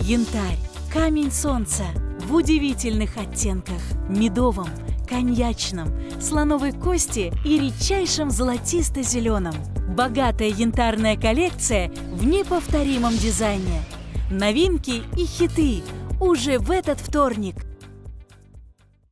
Янтарь, камень солнца в удивительных оттенках – медовом, коньячном, слоновой кости и редчайшем золотисто-зеленом. Богатая янтарная коллекция в неповторимом дизайне. Новинки и хиты уже в этот вторник –